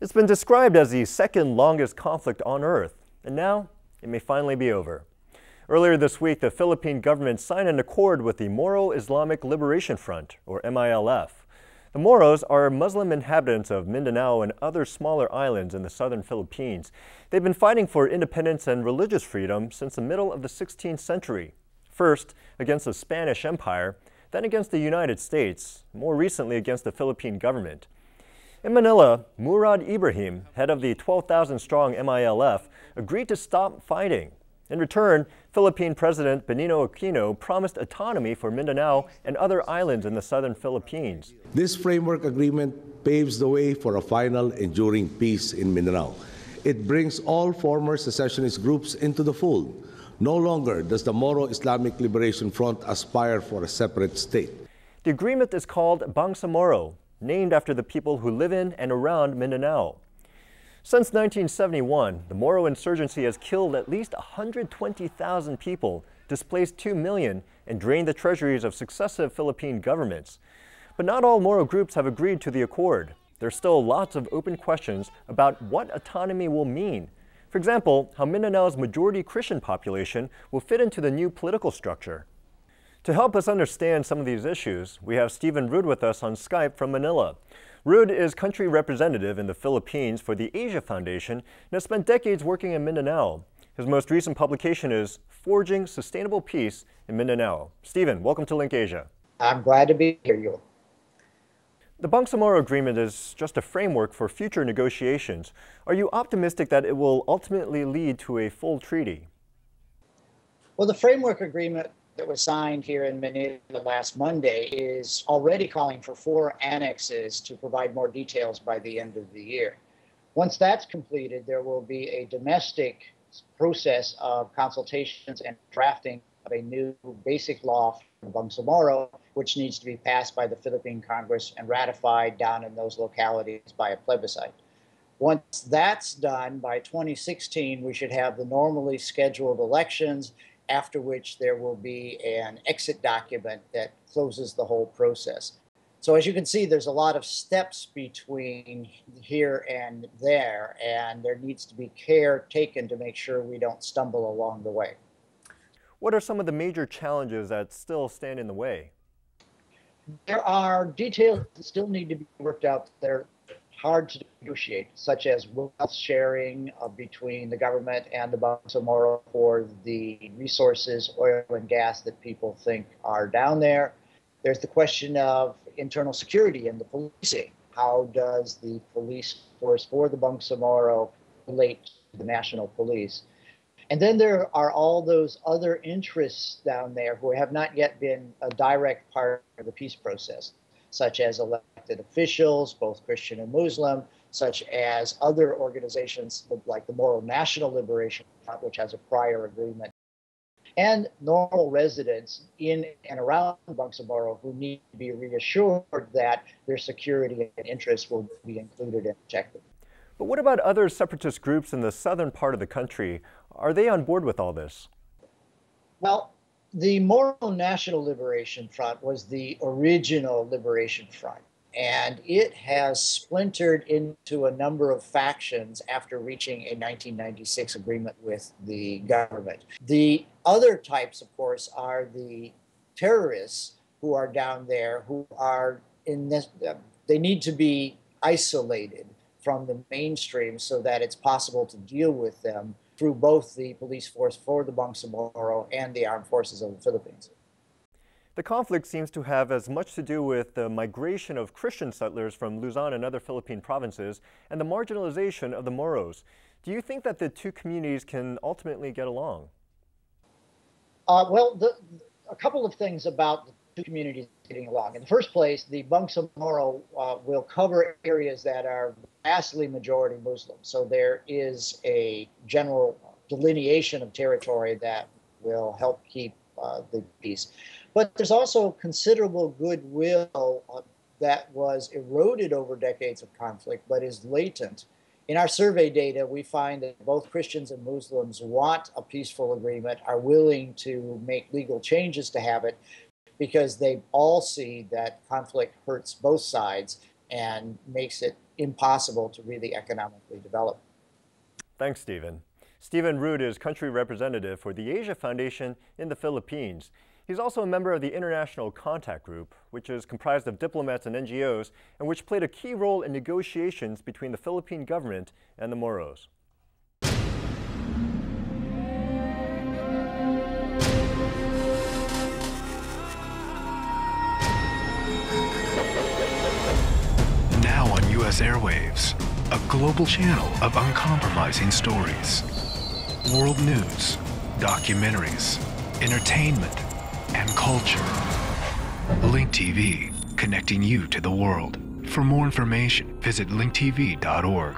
It's been described as the second longest conflict on Earth, and now it may finally be over. Earlier this week, the Philippine government signed an accord with the Moro Islamic Liberation Front, or MILF. The Moros are Muslim inhabitants of Mindanao and other smaller islands in the southern Philippines. They've been fighting for independence and religious freedom since the middle of the 16th century. First against the Spanish Empire, then against the United States, more recently against the Philippine government. In Manila, Murad Ibrahim, head of the 12,000 strong MILF, agreed to stop fighting. In return, Philippine President Benigno Aquino promised autonomy for Mindanao and other islands in the southern Philippines. This framework agreement paves the way for a final enduring peace in Mindanao. It brings all former secessionist groups into the fold. No longer does the Moro Islamic Liberation Front aspire for a separate state. The agreement is called Bangsamoro, named after the people who live in and around Mindanao. Since 1971, the Moro insurgency has killed at least 120,000 people, displaced 2 million, and drained the treasuries of successive Philippine governments. But not all Moro groups have agreed to the accord. There's still lots of open questions about what autonomy will mean. For example, how Mindanao's majority Christian population will fit into the new political structure. To help us understand some of these issues, we have Steven Rood with us on Skype from Manila. Rood is country representative in the Philippines for the Asia Foundation and has spent decades working in Mindanao. His most recent publication is Forging Sustainable Peace in Mindanao. Steven, welcome to Link Asia. I'm glad to be here, Yul. The Bangsamoro Agreement is just a framework for future negotiations. Are you optimistic that it will ultimately lead to a full treaty? Well, the framework agreement that was signed here in Manila last Monday is already calling for four annexes to provide more details by the end of the year. Once that's completed, there will be a domestic process of consultations and drafting of a new basic law for Bangsamoro, which needs to be passed by the Philippine Congress and ratified down in those localities by a plebiscite. Once that's done, by 2016, we should have the normally scheduled elections after which there will be an exit document that closes the whole process. So as you can see, there's a lot of steps between here and there, and there needs to be care taken to make sure we don't stumble along the way. What are some of the major challenges that still stand in the way? There are details that still need to be worked out there hard to negotiate, such as wealth sharing uh, between the government and the Bangsamoro for the resources, oil and gas that people think are down there. There's the question of internal security and the policing. How does the police force for the Bangsamoro relate to the national police? And then there are all those other interests down there who have not yet been a direct part of the peace process, such as elected officials, both Christian and Muslim, such as other organizations like the Moro National Liberation Front, which has a prior agreement, and normal residents in and around Bangsamoro who need to be reassured that their security and interests will be included and protected. But what about other separatist groups in the southern part of the country? Are they on board with all this? Well, the Moro National Liberation Front was the original liberation front, and it has splintered into a number of factions after reaching a 1996 agreement with the government. The other types, of course, are the terrorists who are down there who are in this, uh, they need to be isolated from the mainstream so that it's possible to deal with them through both the police force for the Bangsamoro and the armed forces of the Philippines. The conflict seems to have as much to do with the migration of Christian settlers from Luzon and other Philippine provinces and the marginalization of the Moros. Do you think that the two communities can ultimately get along? Uh, well, the, a couple of things about the two communities getting along. In the first place, the Bangsamoro uh, will cover areas that are vastly majority Muslim. So there is a general delineation of territory that will help keep uh, the peace. But there's also considerable goodwill uh, that was eroded over decades of conflict, but is latent. In our survey data, we find that both Christians and Muslims want a peaceful agreement, are willing to make legal changes to have it, because they all see that conflict hurts both sides and makes it impossible to really economically develop. Thanks, Steven. Steven Rood is country representative for the Asia Foundation in the Philippines. He's also a member of the International Contact Group, which is comprised of diplomats and NGOs, and which played a key role in negotiations between the Philippine government and the Moros. Airwaves, a global channel of uncompromising stories world news, documentaries, entertainment, and culture. Link TV, connecting you to the world. For more information, visit linktv.org.